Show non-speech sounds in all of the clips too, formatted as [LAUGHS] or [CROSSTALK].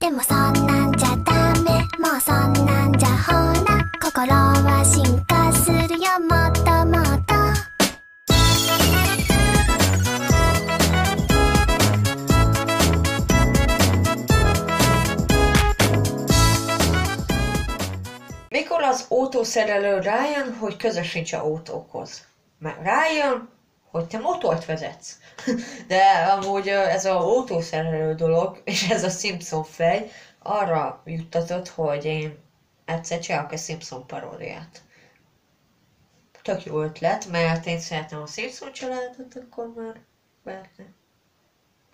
でもそんなんじゃダメもうそんなんじゃほら心は進化するよもっともっと Mikor az autószerelő rájön, hogy közösíts autókhoz? Mert rájön, hogy te motort vezetsz. [LAUGHS] De amúgy ez az autószerelő dolog, és ez a Simpson fej arra juttatott, hogy én egyszer csinálok egy Simpson paródiát. Tök jó ötlet, mert én szeretem a Simpson családot, akkor már lehetne.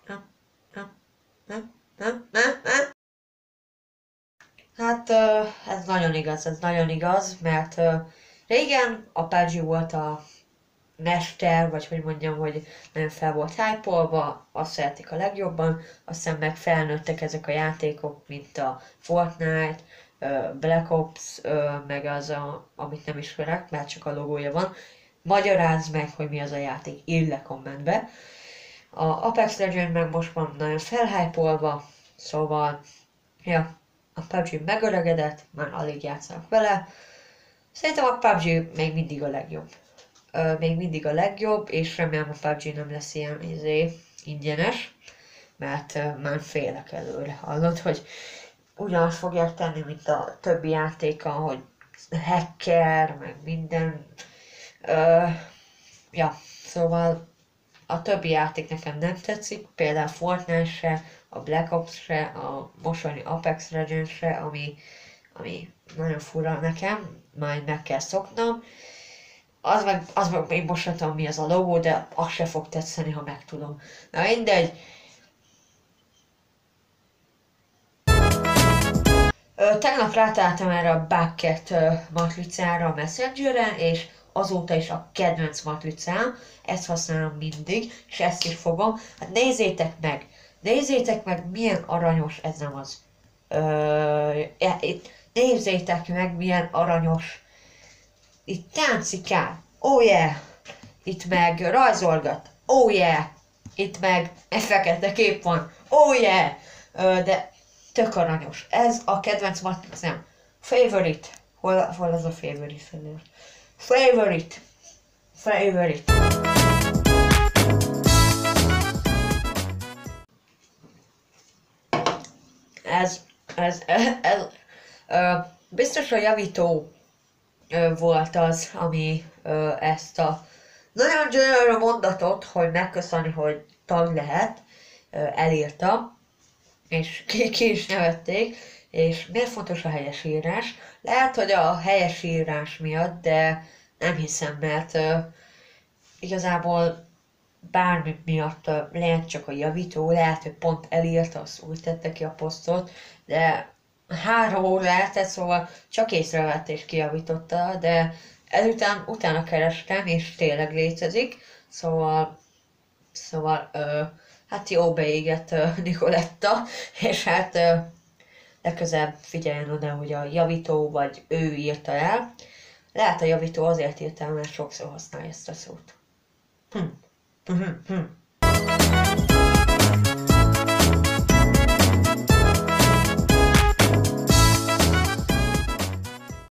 Nem, nem, nem, nem, nem, nem. Hát ez nagyon igaz, ez nagyon igaz, mert régen a PUBG volt a mester, vagy hogy mondjam, hogy nagyon fel volt hype azt szeretik a legjobban, aztán meg felnőttek ezek a játékok, mint a Fortnite, Black Ops, meg az, a, amit nem ismerek, mert csak a logója van. Magyarázd meg, hogy mi az a játék, írd le kommentbe. A Apex Legends meg most van nagyon felhypolva, szóval, ja, a PUBG megöregedett, már alig játszanak vele. Szerintem a PUBG még mindig a legjobb. Még mindig a legjobb, és remélem a PUBG nem lesz ilyen izé, ingyenes, mert már félek előre. Hallod, hogy ugyanazt fogják tenni, mint a többi játéka, hogy hacker, meg minden. Ö, ja, szóval a többi játék nekem nem tetszik, például Fortnite se, a Black Ops se, a mostani Apex Legends se, ami, ami nagyon fura nekem, majd meg kell szoknom. Az meg, az meg még most sem tudom mi az a logó, de az se fog tetszeni, ha megtudom. Na mindegy. Ö, tegnap rátaláltam erre a Bucket matricára a Messengeren, és azóta is a kedvenc matricám, ezt használom mindig, és ezt is fogom. Hát nézzétek meg, nézzétek meg milyen aranyos, ez nem az. Ö, ja, nézzétek meg milyen aranyos. Itt táncikál, oh yeah! Itt meg rajzolgat, oh yeah! Itt meg egy fekete kép van, oh yeah! Ö, de tök aranyos. Ez a kedvenc matricám. Favorite. Hol, hol az a favorite felül? Favorite. Favorite. Ez, ez, ez, ez ö, biztos a javító volt az, ami ezt a nagyon gyönyörű mondatot, hogy megköszönni, hogy tag lehet, elírta, és ki, ki is nevették, és miért fontos a helyesírás? Lehet, hogy a helyesírás miatt, de nem hiszem, mert igazából bármi miatt lehet csak a javító, lehet, hogy pont elírta, azt úgy tette ki a posztot, de három óra eltelt, szóval csak észrevette és kijavította, de ezután utána kerestem, és tényleg létezik, szóval, szóval, ö, hát jó beégett ö, [LAUGHS] Nikoletta, és hát ö, legközelebb figyeljen oda, hogy a javító vagy ő írta el. Lehet a javító azért írta el, mert sokszor használja ezt a szót. Hm. Hm. Hm.